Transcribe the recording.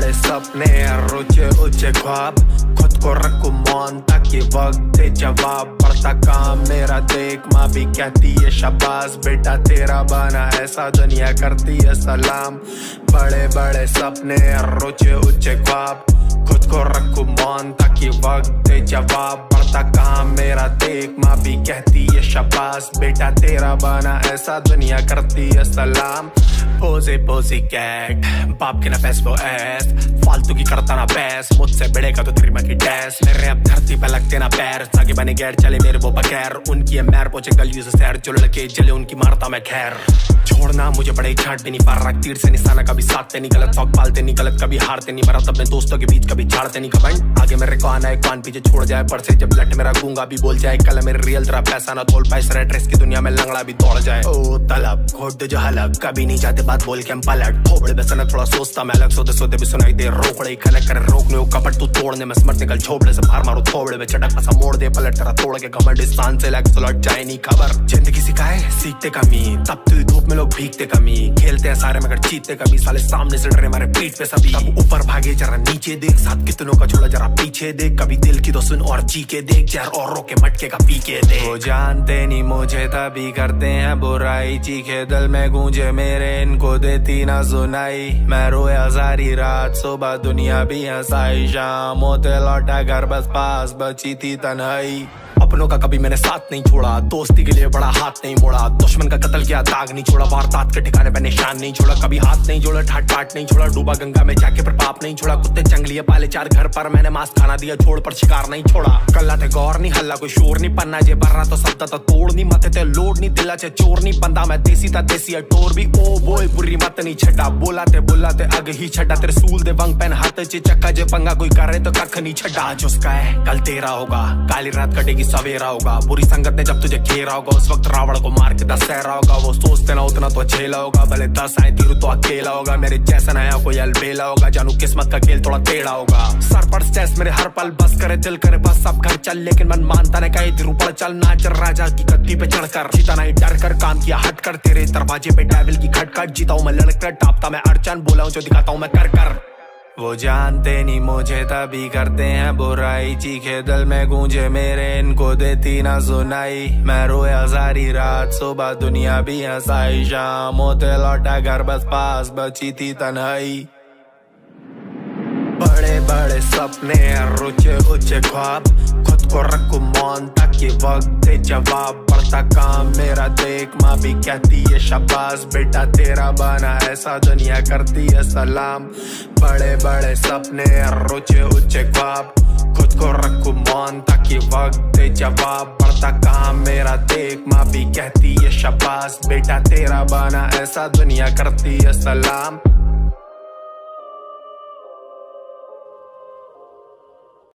बड़े सपने रुचे ऊँचे ख्वाब। खुद को रखू मौन ताकि वक्त दे जवाब पड़ता काम मेरा। देख, माँ भी कहती है, शबाश बेटा, तेरा बना ऐसा दुनिया करती है, सलाम। बड़े बड़े सपने रुचे ऊँचे ख्वाब। खुद को रखू मौन ताकि वक्त दे जवाब बढ़ता काम मेरा, देख माँ भी कहती है शबाज बेटा तेरा बना, ऐसा दुनिया करती है सलाम। पोजे पोजे, कैट, बाप के ना पैस वो एस फालतू की करता ना पैस, मुझसे बड़ेगा तो तेरी की डैस। मेरे अब धरती पे लगते ना पैर, ताकि बने गैर चले मेरे वो बगैर। उनकी है मैर पोचे गलियों से सैर जो लड़के जले उनकी मारता मैं खैर। छोड़ना मुझे बड़े छाट भी नहीं पा रहा तीर से निशाना कभी साथते नहीं, गलत शौक पालते नहीं, गलत कभी हारते नहीं, मरा अपने दोस्तों के बीच कभी झाड़ते नहीं कबन आगे मेरे को आना है, कान पीछे छोड़ जाए पर से जब लट मेरा गूँगा भी बोल जाए कल मेरे रियल तेरा पैसा ना तोल पाए सर ड्रेस की दुनिया में लंगड़ा भी दौड़ जाए ओ तलब घोट जो हलक कभी नहीं जाते बात बोल के हम पलट थोबड़े बेसन थोड़ा सोचता मैं अलग सोते सोते भी सुनाई दे रोकड़े कनेक्ट करे रोकने हो कपट तू तोड़ने में स्मर्ट निकल छोबड़े से बाहर मारो थोबड़े में चटक सा मोड़ दे पलट तेरा तोड़ के घमंड स्थान से लग सुलट जाए नहीं खबर ज़िंदगी सिखाए सीखते कमी तब तू धूप में लोग भीगते कमी खेलते हैं सारे मगर जीतते कभी साले सामने से डरे मारे पीठ पे सभी ऊपर भागे जरा नीचे देख साथ कितनों का छोड़ा जरा पीछे देख कभी दिल की तो सुन और जी के देख चार और रोके मटके का पीके देख वो जानते नहीं, मुझे तभी करते हैं बुराई। चीखे दल में गूंजे मेरे, इनको देती ना सुनाई। मैं रोया सारी रात, सुबह दुनिया भी हंसाई। शाम होते लौटा घर, बस पास बची थी तन्हाई। अपनों का कभी मैंने साथ नहीं छोड़ा। दोस्ती के लिए बड़ा हाथ नहीं मोड़ा। दुश्मन का कत्ल किया, दाग नहीं छोड़ा। वारदात के ठिकाने पे निशान नहीं छोड़ा। कभी हाथ नहीं जोड़ा ठाट ठाट नहीं छोड़ा। डूबा गंगा में जाके पर पाप नहीं छोड़ा। कुत्ते जंगली पाले चार घर पर। मैंने मास्क खाना दिया, छोड़ पर शिकार नहीं छोड़ा। कल्ला थे, गौर नहीं, हल्ला कोई शोर नहीं। पन्ना जे बर्रा तो सब तो तोड़ नहीं। मथे ते लोड नहीं, दिला चे, चोर नहीं। बंदा मैं देसी था, देसी टोर भी। ओ बोए बुरी मत नहीं छटा बोला ते बोला ते अग ही छटा तेरे सूल दे वंग पेन हाथ चे, चक्का जे पंगा कोई कर रहे तो कख नहीं छटा आज उसका है, कल तेरा होगा। काली रात कटेगी सवेरा होगा। बुरी संगत ने जब तुझे घेरा होगा, उस वक्त रावण को मार के दशहरा होगा। वो सोचते ना उतना तो झेला होगा, भले दस आए तीरू तो अकेला होगा। मेरे जैसा नया कोई अलबेला होगा, जानू किस्मत का खेल थोड़ा टेढ़ा होगा। सर पर स्ट्रेस मेरे हर पल बस करे, दिल करे, बस सब घर चल। लेकिन मन मानता नहीं, कहीं दिरू पर चल नाच राजा की गद्दी पे चढ़कर, जीता नहीं, डर कर काम किया, हट कर। तेरे दरवाजे पे डेविल की खटखट, जीता हूँ मैं लड़कर टापता मैं अड़चन बोला हूँ जो दिखाता हूँ मैं कर कर। वो जानते नहीं, मुझे तभी करते हैं बुराई। चीखे दिल में गूंजे मेरे, इनको देती ना सुनाई। मैं रोया सारी रात, सुबह दुनिया भी हंसाई शाम होते लौटा घर, बस पास बची थी तन्हाई। बड़े बड़े सपने रुचे ऊँचे ख्वाब। खुद को रखू मौन, ताकि वक्त जवाब। बढ़ता काम मेरा देख। माँ भी कहती है शबाज बेटा, तेरा बना ऐसा दुनिया करती है सलाम। बड़े बड़े सपने ऊँचे ऊँचे ख्वाब। खुद को रखू मौन ताकि वक्त दे जवाब। बढ़ता काम मेरा देख। माँ भी कहती है शबाज बेटा, तेरा बना ऐसा दुनिया करती है सलाम।